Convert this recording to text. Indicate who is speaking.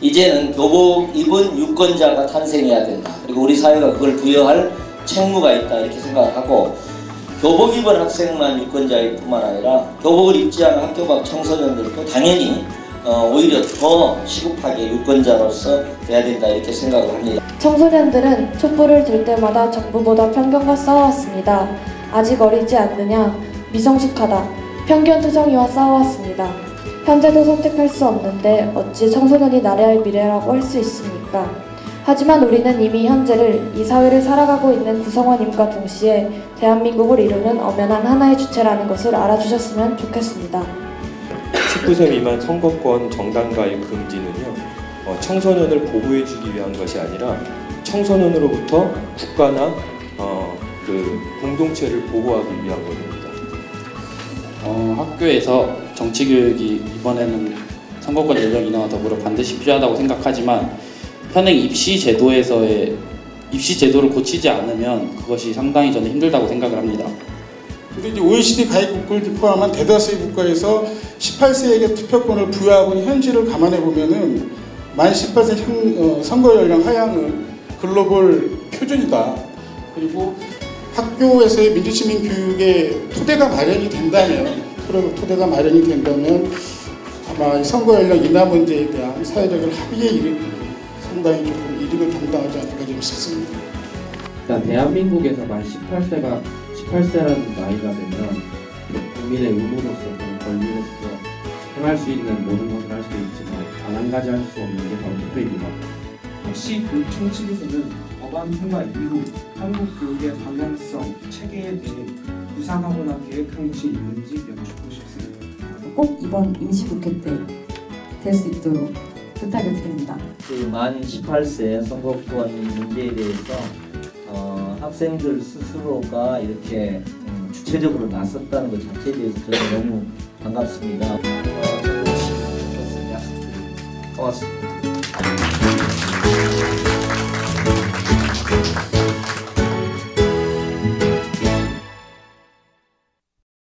Speaker 1: 이제는 교복 입은 유권자가 탄생해야 된다. 그리고 우리 사회가 그걸 부여할 책무가 있다 이렇게 생각하고 교복 입은 학생만 유권자일 뿐만 아니라 교복을 입지 않은 학교 밖 청소년들도 당연히 어, 오히려 더 시급하게 유권자로서 돼야 된다 이렇게 생각을 합니다.
Speaker 2: 청소년들은 촛불을 들 때마다 정부보다 편견과 싸워왔습니다. 아직 어리지 않느냐, 미성숙하다, 편견 투정이와 싸워왔습니다. 현재도 선택할 수 없는데 어찌 청소년이 나라의 미래라고 할 수 있습니까? 하지만 우리는 이미 현재를 이 사회를 살아가고 있는 구성원임과 동시에 대한민국을 이루는 엄연한 하나의 주체라는 것을 알아주셨으면 좋겠습니다.
Speaker 3: 19세 미만 선거권 정당 가입 금지는요 어, 청소년을 보호해주기 위한 것이 아니라 청소년으로부터 국가나 어, 그 공동체를 보호하기 위한 것입니다.
Speaker 4: 어, 학교에서 정치 교육이 이번에는 선거권 연령 인하와 더불어 반드시 필요하다고 생각하지만 현행 입시 제도에서의 입시 제도를 고치지 않으면 그것이 상당히 저는 힘들다고 생각을 합니다.
Speaker 5: 근데 이제 OECD 가입국을 포함한 대다수의 국가에서 18세에게 투표권을 부여하고 있는 현실을 감안해 보면은 만 18세 현, 어, 선거 연령 하향은 글로벌 표준이다. 그리고 학교에서의 민주시민 교육의 토대가 마련이 된다면 토대- 토대가 마련이 된다면 아마 이 선거 연령 인하 문제에 대한 사회적인 합의에 이르기 상당히 조금 이득을 담당하지 않을까 좀 싶습니다.
Speaker 6: 일단 대한민국에서 만 18세가 18세라는 나이가 되면 국민의 의무로서 권리로서 행할 수 있는 모든 것을 할 수 있지만 단 한 가지 할 수 없는 게 바로 투표입니다.
Speaker 7: 혹시 그 총칙에서는 법안 통과 이후 한국 교육의 방향성, 체계에 대해 구상하거나 계획한 것이 있는지 여쭙고 싶습니다.
Speaker 8: 꼭 이번 임시국회 때 될 수 있도록 부탁을 드립니다.
Speaker 1: 그 만 18세 선거권 문제에 대해서 어, 학생들 스스로가 이렇게 음, 주체적으로 나섰다는 것 자체에 대해서 저는 너무 반갑습니다. 어, 저는 좋습니다. 고맙습니다.